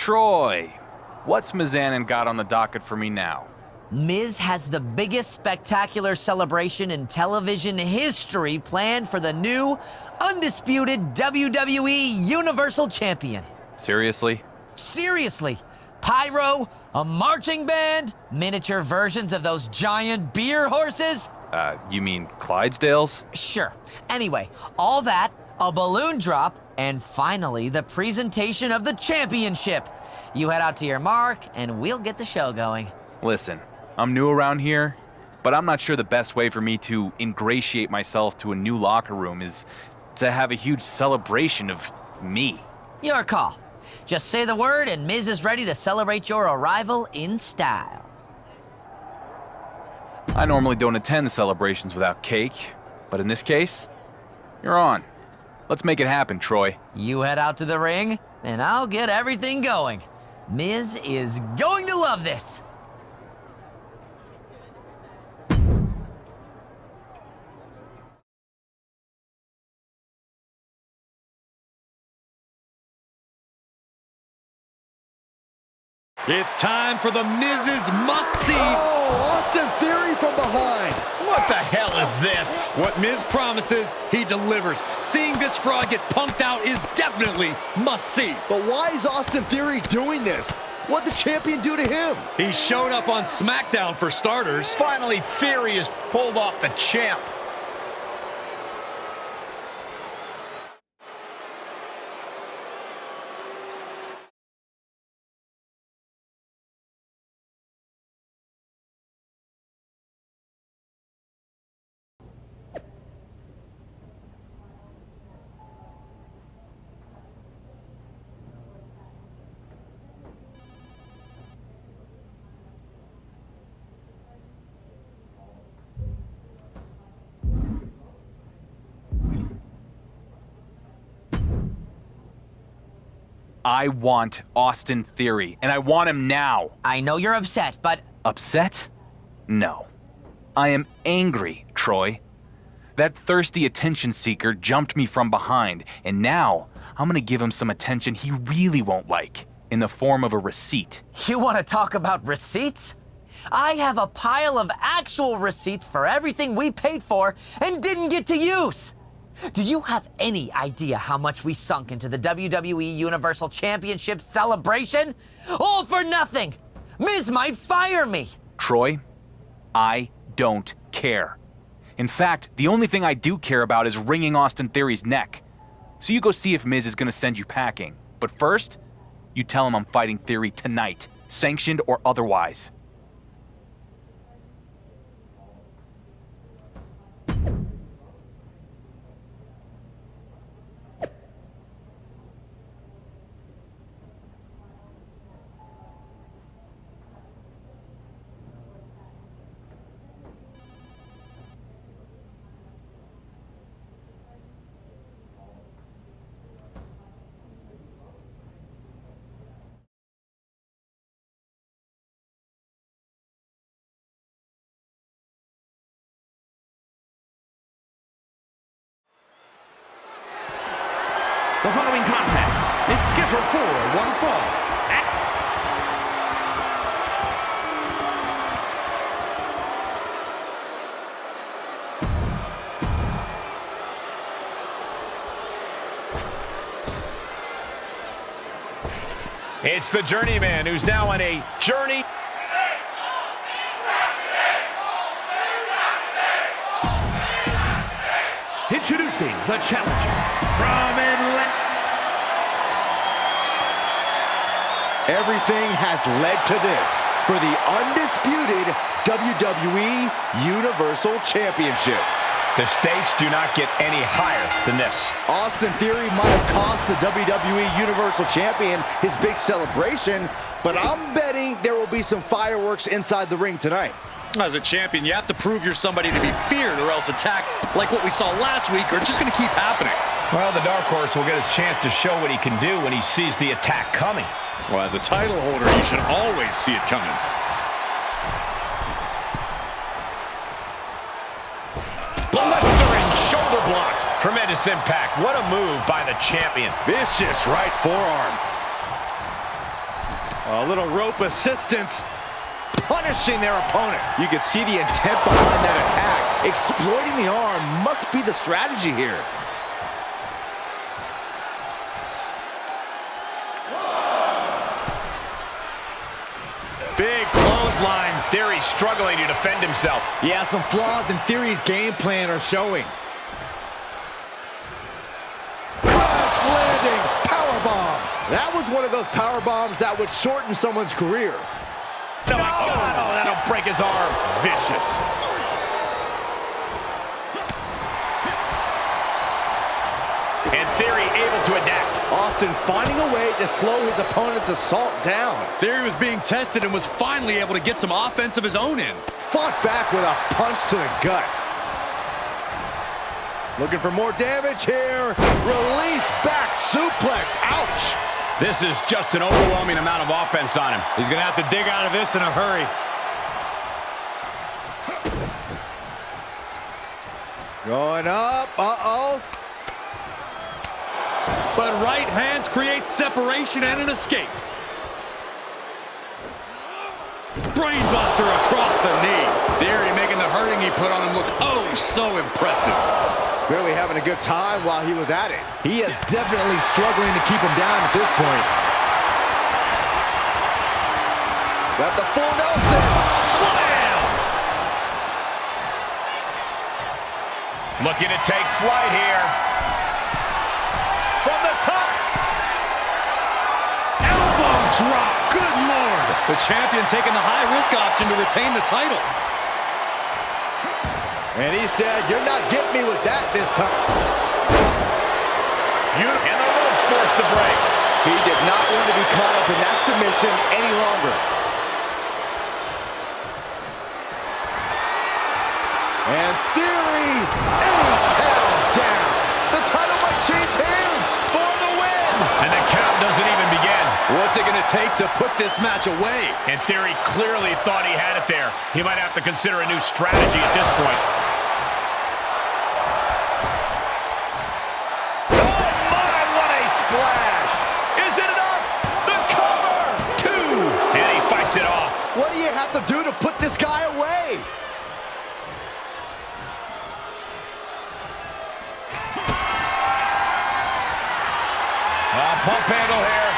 Troy, what's Mizanin got on the docket for me now? Miz has the biggest spectacular celebration in television history planned for the new, undisputed WWE Universal Champion. Seriously? Seriously, pyro, a marching band, miniature versions of those giant beer horses? Uh, you mean Clydesdales? Sure. Anyway, all that, a balloon drop, and finally the presentation of the championship. You head out to your mark, and we'll get the show going. Listen, I'm new around here, but I'm not sure the best way for me to ingratiate myself to a new locker room is to have a huge celebration of me. Your call. Just say the word, and Miz is ready to celebrate your arrival in style. I normally don't attend the celebrations without cake, but in this case, you're on. Let's make it happen, Troy. You head out to the ring, and I'll get everything going. Miz is going to love this. It's time for the Miz's must-see. Oh, Austin Theory from behind. What the hell is this? What Miz promises, he delivers. Seeing this fraud get punked out is definitely must-see. But why is Austin Theory doing this? What the champion do to him? He showed up on SmackDown for starters. Finally, Theory has pulled off the champ. I want Austin Theory, and I want him now. I know you're upset, but Upset? No. I am angry, Troy. That thirsty attention seeker jumped me from behind, and now I'm gonna give him some attention he really won't like in the form of a receipt. you want to talk about receipts? I have a pile of actual receipts for everything we paid for and didn't get to use. Do you have any idea how much we sunk into the WWE Universal Championship celebration? All for nothing! Miz might fire me! Troy, I don't care. In fact, the only thing I do care about is wringing Austin Theory's neck. So you go see if Miz is gonna send you packing. But first, you tell him I'm fighting Theory tonight, sanctioned or otherwise. The following contest is scheduled for one fall. At It's the journeyman who's now on a journey. Introducing the challenger Everything has led to this for the undisputed WWE Universal Championship. The stakes do not get any higher than this. Austin Theory might have cost the WWE Universal Champion his big celebration, but I'm betting there will be some fireworks inside the ring tonight. As a champion, you have to prove you're somebody to be feared or else attacks like what we saw last week are just going to keep happening. Well, the Dark Horse will get his chance to show what he can do when he sees the attack coming. Well, as a title holder, you should always see it coming. Blistering shoulder block. Tremendous impact. What a move by the champion. Vicious right forearm. A little rope assistance punishing their opponent. You can see the intent behind that attack. Exploiting the arm must be the strategy here. Big clothesline. Theory struggling to defend himself. Yeah, some flaws in Theory's game plan are showing. Crash landing powerbomb. That was one of those power bombs that would shorten someone's career. Oh, my God. Oh, that'll break his arm. Vicious. And Theory able to adapt. Austin finding a way to slow his opponent's assault down. Theory was being tested and was finally able to get some offense of his own in. Fought back with a punch to the gut. Looking for more damage here. Release back suplex. Ouch. This is just an overwhelming amount of offense on him. He's going to have to dig out of this in a hurry. Going up. Uh-oh. But right hands create separation and an escape. Brainbuster across the knee. Theory making the hurting he put on him look oh so impressive. Clearly having a good time while he was at it. He is definitely struggling to keep him down at this point. Got the full Nelson. Slam! Looking to take flight here. Drop. Good lord. The champion taking the high-risk option to retain the title. And he said, you're not getting me with that this time. Beautiful. And the ropes forced the break. He did not want to be caught up in that submission any longer. And Theory, A-Town down. The title might change hands for the win. And the count doesn't even begin. What's it going to take to put this match away? And Theory clearly thought he had it there. He might have to consider a new strategy at this point. Oh my, what a splash. Is it enough? The cover. Two. And he fights it off. What do you have to do to put this guy away? Uh, pump handle here.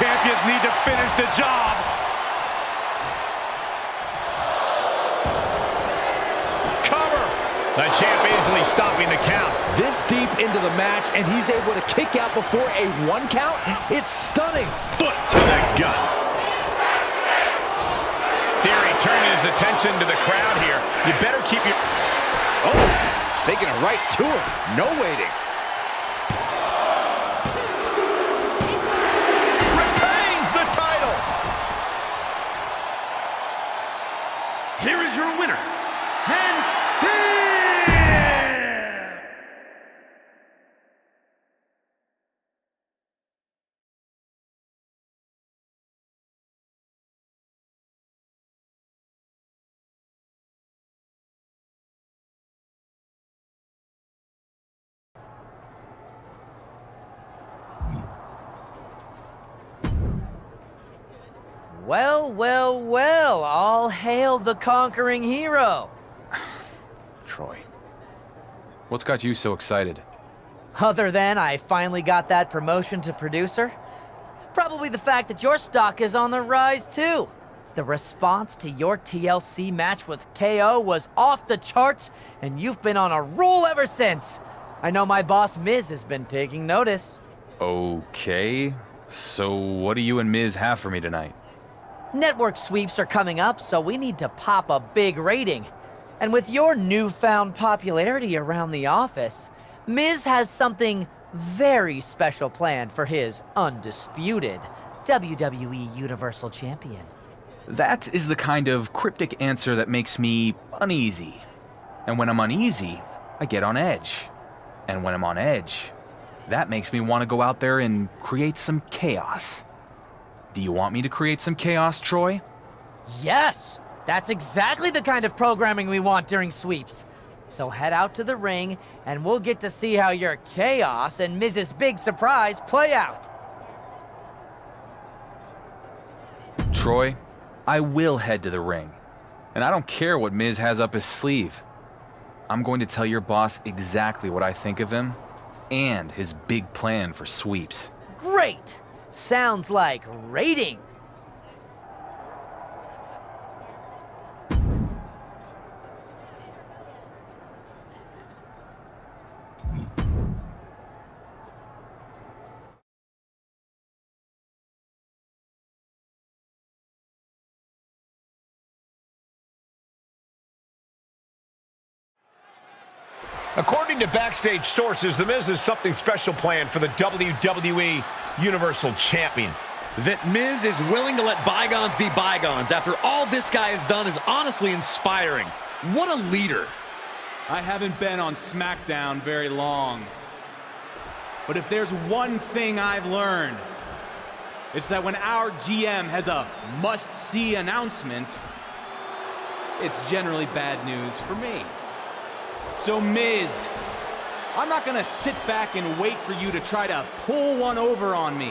Champions need to finish the job. Cover. The champ easily stopping the count. This deep into the match, and he's able to kick out before a one count? It's stunning. Foot to the gut. Theory turning his attention to the crowd here. You better keep your... Oh, taking it right to him. No waiting. Well, well, well, all hail the conquering hero. Troy. What's got you so excited? Other than I finally got that promotion to producer, probably the fact that your stock is on the rise too. The response to your TLC match with KO was off the charts, and you've been on a roll ever since. I know my boss Miz has been taking notice. Okay. So what do you and Miz have for me tonight? Network sweeps are coming up, so we need to pop a big rating. And with your newfound popularity around the office, Miz has something very special planned for his undisputed WWE Universal Champion. That is the kind of cryptic answer that makes me uneasy. And when I'm uneasy, I get on edge. And when I'm on edge, that makes me want to go out there and create some chaos. Do you want me to create some chaos, Troy? Yes, that's exactly the kind of programming we want during sweeps. So head out to the ring, and we'll get to see how your chaos and Miz's big surprise play out. Troy, I will head to the ring. And I don't care what Miz has up his sleeve. I'm going to tell your boss exactly what I think of him and his big plan for sweeps. Great! Sounds like ratings. According to backstage sources, The Miz has something special planned for the WWE Universal Champion. That Miz is willing to let bygones be bygones after all this guy has done is honestly inspiring. What a leader. I haven't been on SmackDown very long. But if there's one thing I've learned, it's that when our GM has a must-see announcement, it's generally bad news for me. So Miz, I'm not gonna sit back and wait for you to try to pull one over on me.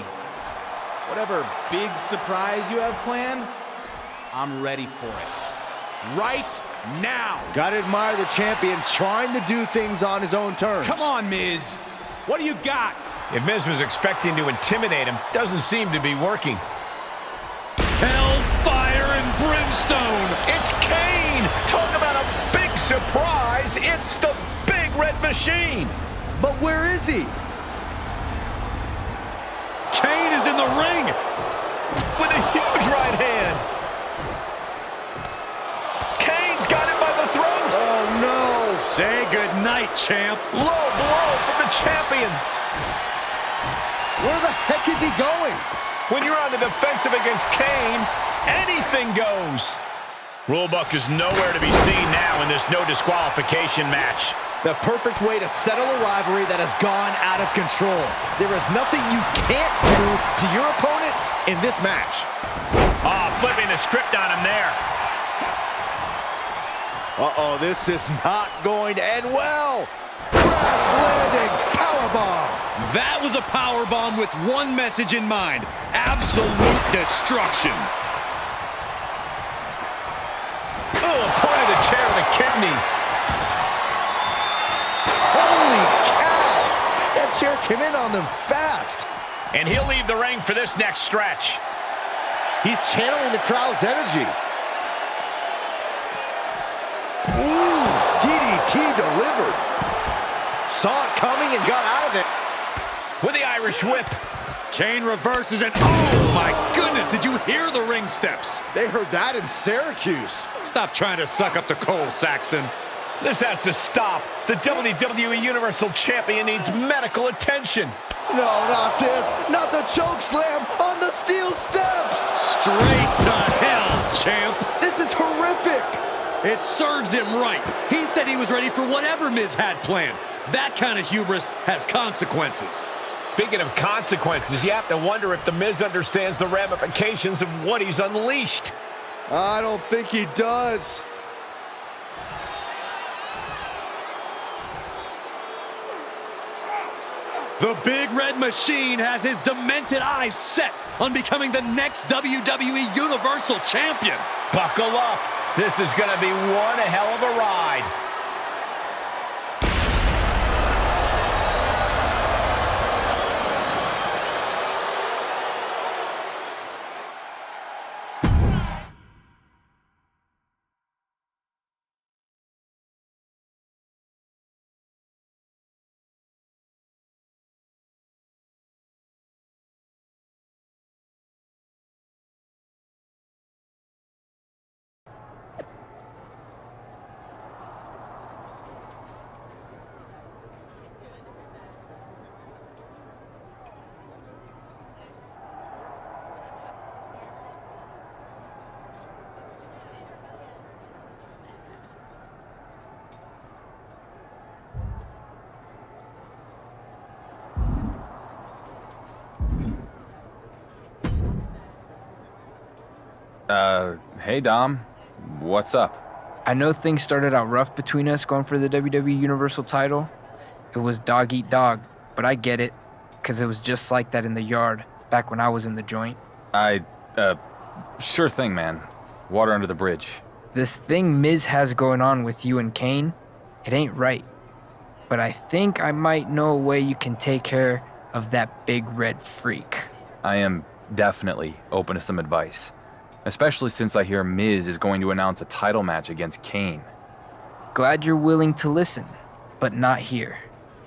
Whatever big surprise you have planned, I'm ready for it. Right now. Gotta admire the champion trying to do things on his own terms. Come on, Miz. What do you got? If Miz was expecting to intimidate him, doesn't seem to be working. Hellfire and brimstone. Machine! But where is he? Kane is in the ring. With a huge right hand! Kane's got him by the throat! Oh, no. Say goodnight, champ. Low blow from the champion! Where the heck is he going? When you're on the defensive against Kane, anything goes! Rulebook is nowhere to be seen now in this no disqualification match. The perfect way to settle a rivalry that has gone out of control. There is nothing you can't do to your opponent in this match. Oh, flipping the script on him there. Uh-oh, this is not going to end well. Crash landing powerbomb. That was a power bomb with one message in mind. Absolute destruction. Oh, point of the chair to the kidneys. Holy cow. That chair came in on them fast. And he'll leave the ring for this next stretch. He's channeling the crowd's energy. Ooh, DDT delivered. Saw it coming and got out of it. With the Irish whip. Kane reverses and oh my goodness, did you hear the ring steps? They heard that in Syracuse. Stop trying to suck up the Cole, Saxton. This has to stop. The WWE Universal Champion needs medical attention. No, not this. Not the choke slam on the steel steps. Straight to hell, champ. This is horrific. It serves him right. He said he was ready for whatever Miz had planned. That kind of hubris has consequences. Speaking of consequences, you have to wonder if The Miz understands the ramifications of what he's unleashed. I don't think he does. The Big Red Machine has his demented eyes set on becoming the next WWE Universal Champion. Buckle up. This is going to be one hell of a ride. Uh, hey Dom. What's up? I know things started out rough between us going for the WWE Universal title. It was dog eat dog, but I get it, because it was just like that in the yard back when I was in the joint. I, uh, Sure thing, man. Water under the bridge. This thing Miz has going on with you and Kane, it ain't right. But I think I might know a way you can take care of that big red freak. I am definitely open to some advice. Especially since I hear Miz is going to announce a title match against Kane. Glad you're willing to listen, but not here.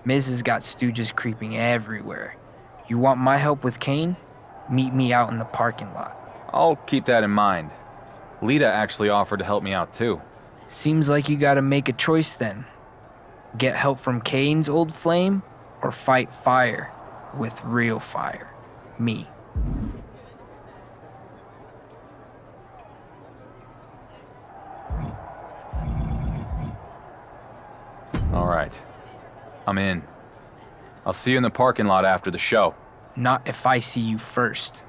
Miz has got stooges creeping everywhere. You want my help with Kane? Meet me out in the parking lot. I'll keep that in mind. Lita actually offered to help me out too. Seems like you gotta make a choice then. Get help from Kane's old flame, or fight fire with real fire. Me. I'm in. I'll see you in the parking lot after the show. Not if I see you first.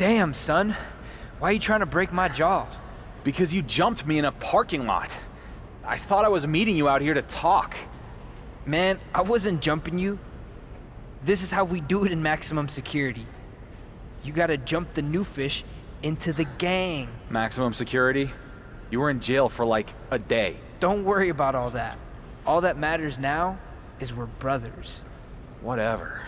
Damn, son. Why are you trying to break my jaw? Because you jumped me in a parking lot. I thought I was meeting you out here to talk. Man, I wasn't jumping you. This is how we do it in maximum security. You gotta jump the new fish into the gang. Maximum security? You were in jail for like a day. Don't worry about all that. All that matters now is we're brothers. Whatever.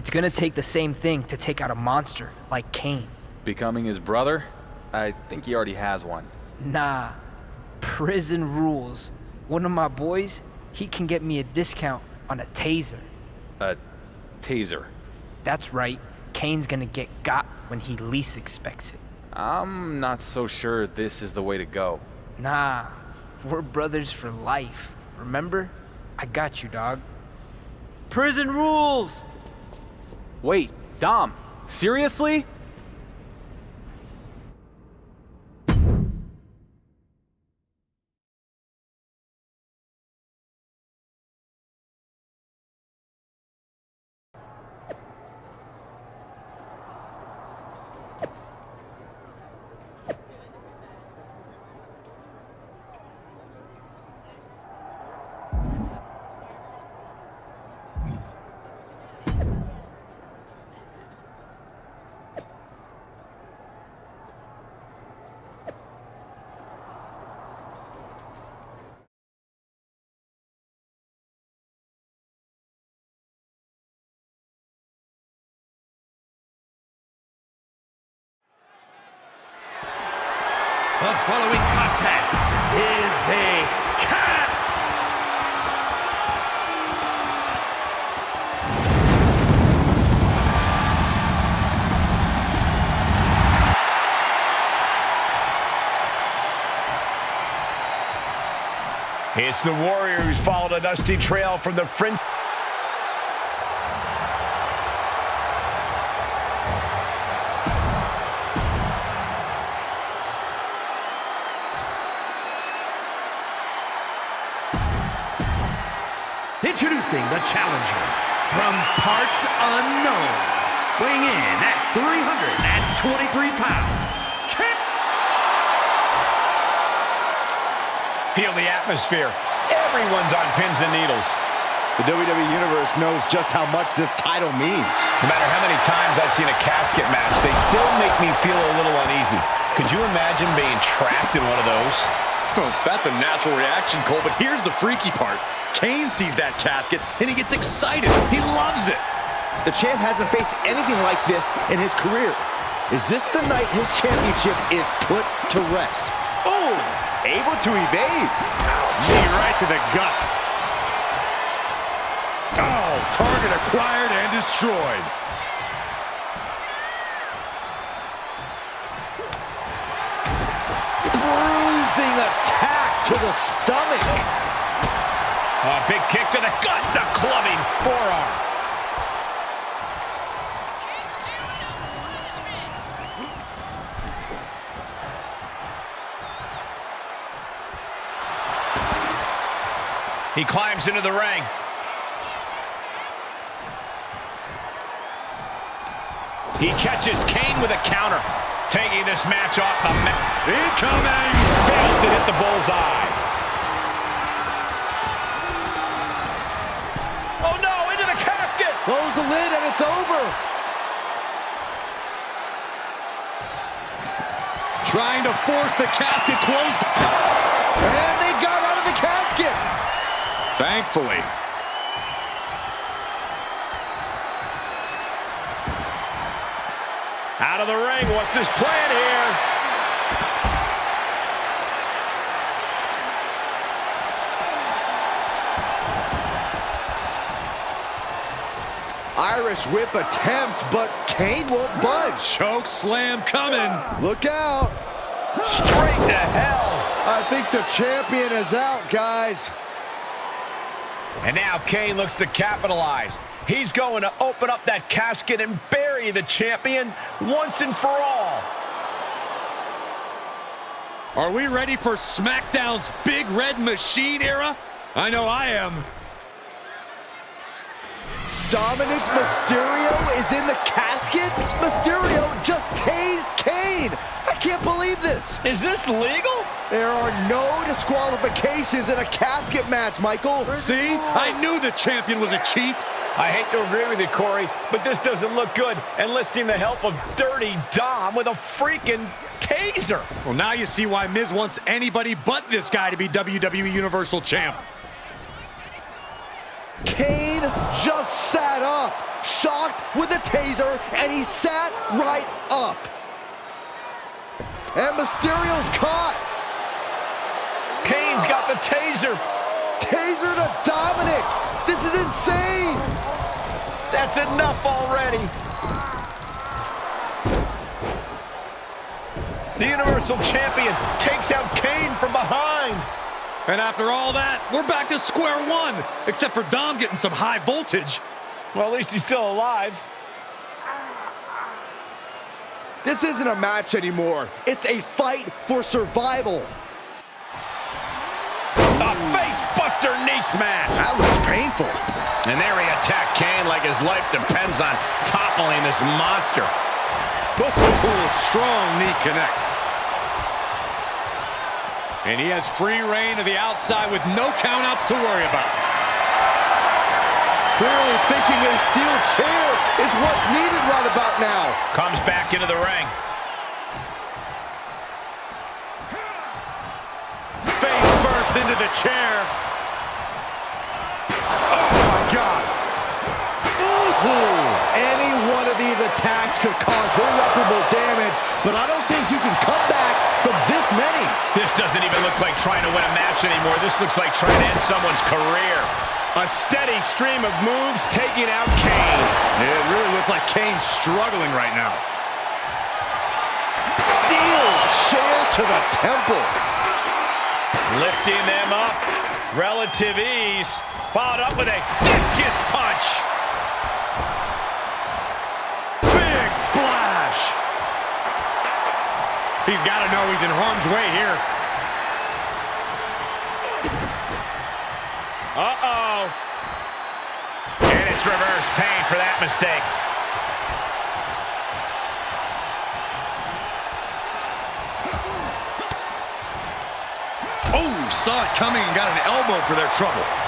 It's gonna take the same thing to take out a monster like Kane. Becoming his brother? I think he already has one. Nah, prison rules. One of my boys, he can get me a discount on a taser. A taser. That's right, Kane's gonna get got when he least expects it. I'm not so sure this is the way to go. Nah, we're brothers for life. Remember? I got you, dog. Prison rules! Wait, Dom, seriously? The following contest is a cat. It's the Warrior who's followed a dusty trail from the fringe. Introducing the challenger from parts unknown, weighing in at 323 pounds. Ken- Feel the atmosphere. Everyone's on pins and needles. The WWE Universe knows just how much this title means. No matter how many times I've seen a casket match, they still make me feel a little uneasy. Could you imagine being trapped in one of those? That's a natural reaction, Cole, but here's the freaky part. Kane sees that casket, and he gets excited. He loves it. The champ hasn't faced anything like this in his career. Is this the night his championship is put to rest? Oh, able to evade. Knee right to the gut. Oh, target acquired and destroyed. To the stomach. A big kick to the gut, the clubbing forearm. He climbs into the ring. He catches Kane with a counter, taking this match off the mat. Incoming! Fails to hit the bullseye. Oh no, into the casket! Close the lid and it's over. Trying to force the casket closed. And they got out of the casket. Thankfully. Out of the ring, what's his plan here? Irish whip attempt, but Kane won't budge. Choke slam coming. Look out. Straight to hell. I think the champion is out, guys. And now Kane looks to capitalize. He's going to open up that casket and bury the champion once and for all. Are we ready for SmackDown's Big Red Machine era? I know I am. Dominic Mysterio is in the casket? Mysterio just tased Kane. I can't believe this. Is this legal? There are no disqualifications in a casket match, Michael. See? I knew the champion was a cheat. I hate to agree with you, Corey, but this doesn't look good. Enlisting the help of Dirty Dom with a freaking taser. Well, now you see why Miz wants anybody but this guy to be WWE Universal Champ. Kane just sat up, shocked with a taser, and he sat right up. And Mysterio's caught. Kane's got the taser. Taser to Dominic. This is insane. That's enough already. The Universal Champion takes out Kane from behind. And after all that, we're back to square one, except for Dom getting some high voltage. Well, at least he's still alive. This isn't a match anymore. It's a fight for survival. A face buster knee smash. That looks painful. And there he attacked Kane like his life depends on toppling this monster. Oh, strong knee connects. And he has free rein to the outside with no countouts to worry about. Clearly thinking a steel chair is what's needed right about now. Comes back into the ring. Face first into the chair. Oh, my God. Ooh. Any one of these attacks could cause irreparable damage, but I don't think you can come back from this many. This doesn't even look like trying to win a match anymore. This looks like trying to end someone's career. A steady stream of moves taking out Kane. It really looks like Kane's struggling right now. Steel chair to the temple. Lifting them up. Relative ease. Followed up with a discus punch. He's got to know he's in harm's way here. Uh-oh. And it's reverse pain for that mistake. Oh, saw it coming and got an elbow for their trouble.